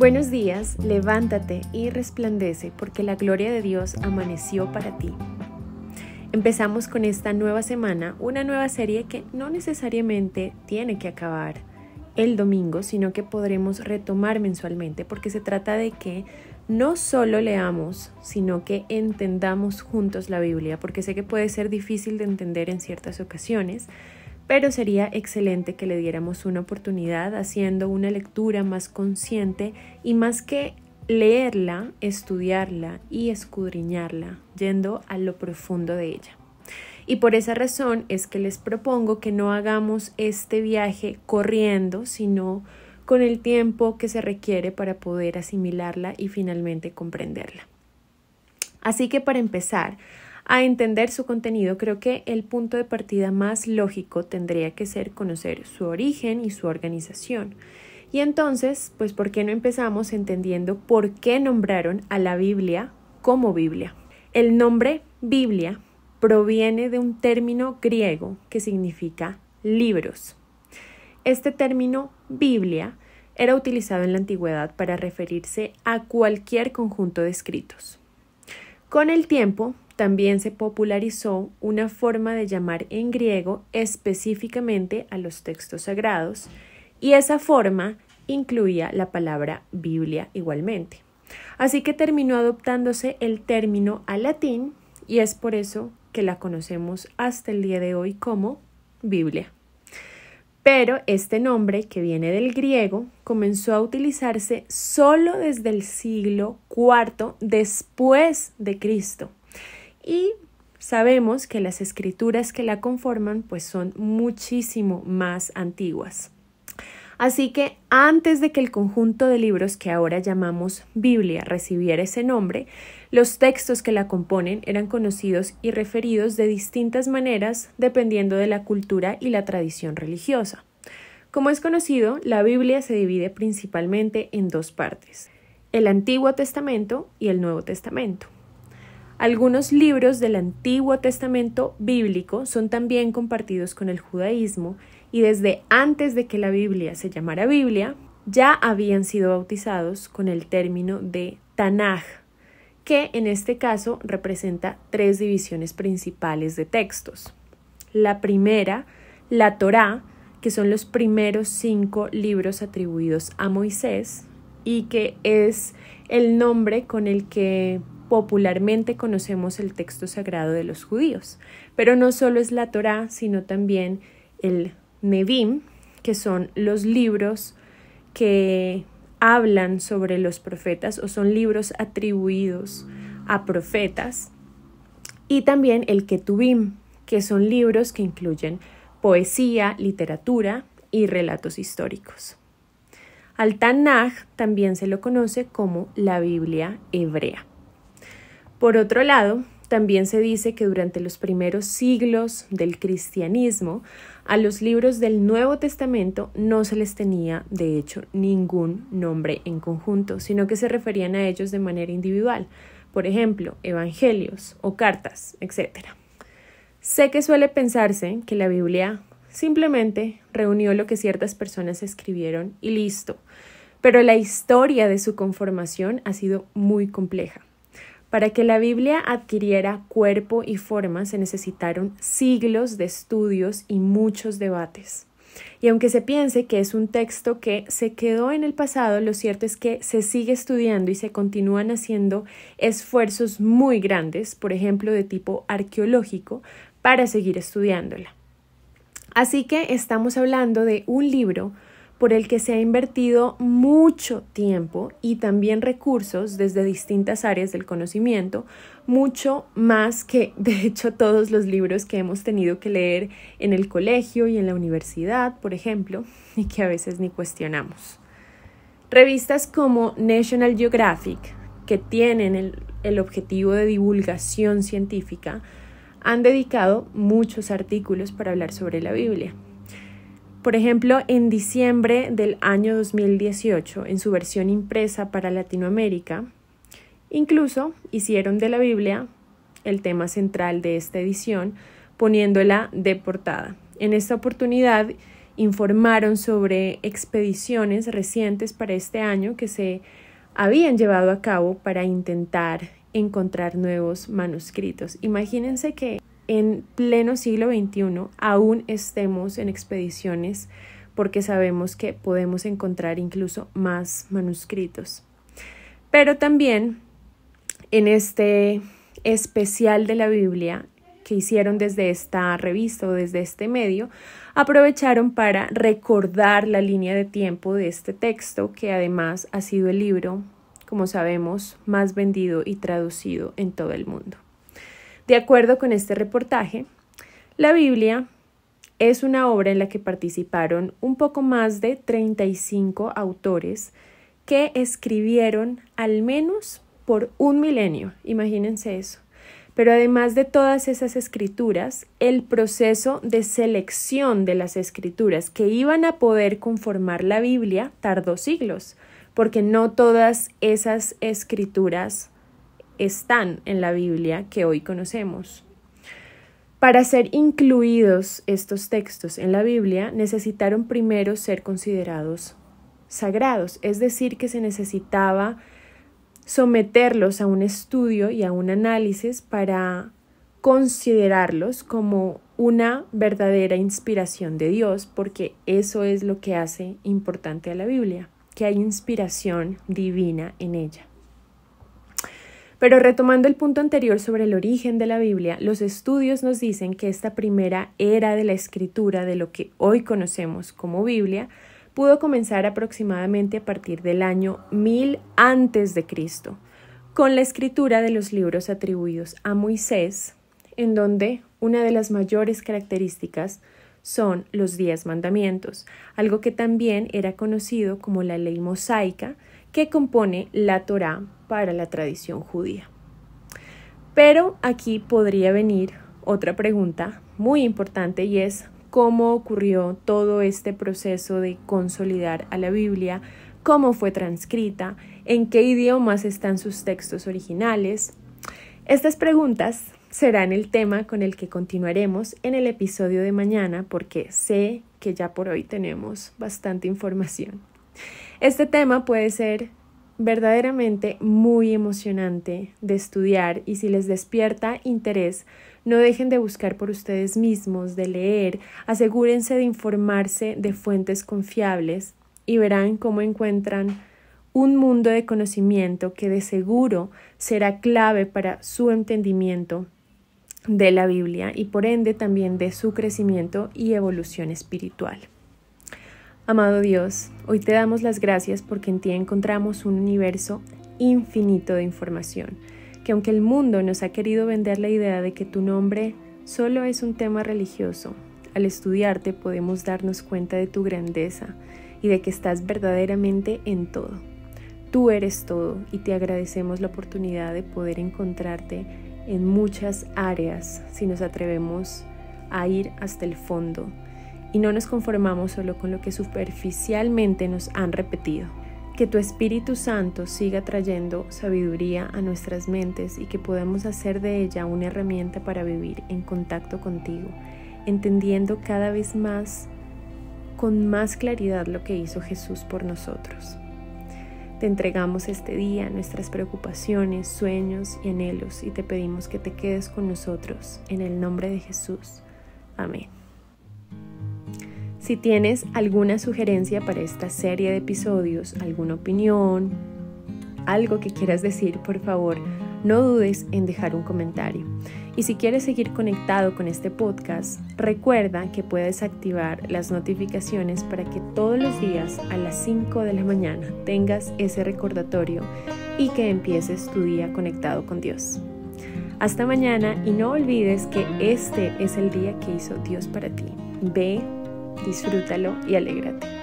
Buenos días, levántate y resplandece porque la gloria de Dios amaneció para ti. Empezamos con esta nueva semana, una nueva serie que no necesariamente tiene que acabar el domingo, sino que podremos retomar mensualmente porque se trata de que no solo leamos, sino que entendamos juntos la Biblia, porque sé que puede ser difícil de entender en ciertas ocasiones, pero sería excelente que le diéramos una oportunidad haciendo una lectura más consciente y más que leerla, estudiarla y escudriñarla, yendo a lo profundo de ella. Y por esa razón es que les propongo que no hagamos este viaje corriendo, sino con el tiempo que se requiere para poder asimilarla y finalmente comprenderla. Así que para empezar, a entender su contenido, creo que el punto de partida más lógico tendría que ser conocer su origen y su organización. Y entonces, pues, ¿por qué no empezamos entendiendo por qué nombraron a la Biblia como Biblia? El nombre Biblia proviene de un término griego que significa libros. Este término Biblia era utilizado en la antigüedad para referirse a cualquier conjunto de escritos. Con el tiempo, también se popularizó una forma de llamar en griego específicamente a los textos sagrados, y esa forma incluía la palabra Biblia igualmente. Así que terminó adoptándose el término al latín y es por eso que la conocemos hasta el día de hoy como Biblia. Pero este nombre, que viene del griego, comenzó a utilizarse solo desde el siglo IV después de Cristo y sabemos que las escrituras que la conforman pues son muchísimo más antiguas. Así que antes de que el conjunto de libros que ahora llamamos Biblia recibiera ese nombre, los textos que la componen eran conocidos y referidos de distintas maneras dependiendo de la cultura y la tradición religiosa. Como es conocido, la Biblia se divide principalmente en dos partes, el Antiguo Testamento y el Nuevo Testamento. Algunos libros del Antiguo Testamento bíblico son también compartidos con el judaísmo y desde antes de que la Biblia se llamara Biblia, ya habían sido bautizados con el término de Tanaj, que en este caso representa tres divisiones principales de textos. La primera, la Torá, que son los primeros cinco libros atribuidos a Moisés y que es el nombre con el que popularmente conocemos el texto sagrado de los judíos. Pero no solo es la Torá, sino también el Nevim, que son los libros que hablan sobre los profetas o son libros atribuidos a profetas. Y también el Ketubim, que son libros que incluyen poesía, literatura y relatos históricos. Al Tanaj también se lo conoce como la Biblia hebrea. Por otro lado, también se dice que durante los primeros siglos del cristianismo, a los libros del Nuevo Testamento no se les tenía, de hecho, ningún nombre en conjunto, sino que se referían a ellos de manera individual, por ejemplo, evangelios o cartas, etc. Sé que suele pensarse que la Biblia simplemente reunió lo que ciertas personas escribieron y listo, pero la historia de su conformación ha sido muy compleja. Para que la Biblia adquiriera cuerpo y forma se necesitaron siglos de estudios y muchos debates. Y aunque se piense que es un texto que se quedó en el pasado, lo cierto es que se sigue estudiando y se continúan haciendo esfuerzos muy grandes, por ejemplo, de tipo arqueológico, para seguir estudiándola. Así que estamos hablando de un libro por el que se ha invertido mucho tiempo y también recursos desde distintas áreas del conocimiento, mucho más que de hecho todos los libros que hemos tenido que leer en el colegio y en la universidad, por ejemplo, y que a veces ni cuestionamos. Revistas como National Geographic, que tienen el, el objetivo de divulgación científica, han dedicado muchos artículos para hablar sobre la Biblia. Por ejemplo, en diciembre del año 2018, en su versión impresa para Latinoamérica, incluso hicieron de la Biblia el tema central de esta edición, poniéndola de portada. En esta oportunidad informaron sobre expediciones recientes para este año que se habían llevado a cabo para intentar encontrar nuevos manuscritos. Imagínense que en pleno siglo XXI aún estemos en expediciones porque sabemos que podemos encontrar incluso más manuscritos. Pero también en este especial de la Biblia que hicieron desde esta revista o desde este medio, aprovecharon para recordar la línea de tiempo de este texto, que además ha sido el libro, como sabemos, más vendido y traducido en todo el mundo. De acuerdo con este reportaje, la Biblia es una obra en la que participaron un poco más de 35 autores que escribieron al menos por un milenio. Imagínense eso. Pero además de todas esas escrituras, el proceso de selección de las escrituras que iban a poder conformar la Biblia tardó siglos, porque no todas esas escrituras están en la Biblia que hoy conocemos. Para ser incluidos estos textos en la Biblia necesitaron primero ser considerados sagrados, es decir, que se necesitaba someterlos a un estudio y a un análisis para considerarlos como una verdadera inspiración de Dios, porque eso es lo que hace importante a la Biblia, que hay inspiración divina en ella. Pero retomando el punto anterior sobre el origen de la Biblia, los estudios nos dicen que esta primera era de la escritura de lo que hoy conocemos como Biblia pudo comenzar aproximadamente a partir del año 1000 antes de Cristo, con la escritura de los libros atribuidos a Moisés, en donde una de las mayores características son los diez mandamientos, algo que también era conocido como la ley mosaica que compone la Torá para la tradición judía. Pero aquí podría venir otra pregunta muy importante y es cómo ocurrió todo este proceso de consolidar a la Biblia, cómo fue transcrita, en qué idiomas están sus textos originales. Estas preguntas serán el tema con el que continuaremos en el episodio de mañana porque sé que ya por hoy tenemos bastante información. Este tema puede ser verdaderamente muy emocionante de estudiar y si les despierta interés, no dejen de buscar por ustedes mismos, de leer, asegúrense de informarse de fuentes confiables y verán cómo encuentran un mundo de conocimiento que de seguro será clave para su entendimiento de la Biblia y por ende también de su crecimiento y evolución espiritual. Amado Dios, hoy te damos las gracias porque en ti encontramos un universo infinito de información, que aunque el mundo nos ha querido vender la idea de que tu nombre solo es un tema religioso, al estudiarte podemos darnos cuenta de tu grandeza y de que estás verdaderamente en todo. Tú eres todo y te agradecemos la oportunidad de poder encontrarte en muchas áreas si nos atrevemos a ir hasta el fondo y no nos conformamos solo con lo que superficialmente nos han repetido. Que tu Espíritu Santo siga trayendo sabiduría a nuestras mentes y que podamos hacer de ella una herramienta para vivir en contacto contigo, entendiendo cada vez más, con más claridad lo que hizo Jesús por nosotros. Te entregamos este día nuestras preocupaciones, sueños y anhelos y te pedimos que te quedes con nosotros. En el nombre de Jesús. Amén. Si tienes alguna sugerencia para esta serie de episodios, alguna opinión, algo que quieras decir, por favor, no dudes en dejar un comentario. Y si quieres seguir conectado con este podcast, recuerda que puedes activar las notificaciones para que todos los días a las 5 de la mañana tengas ese recordatorio y que empieces tu día conectado con Dios. Hasta mañana y no olvides que este es el día que hizo Dios para ti. Ve disfrútalo y alégrate.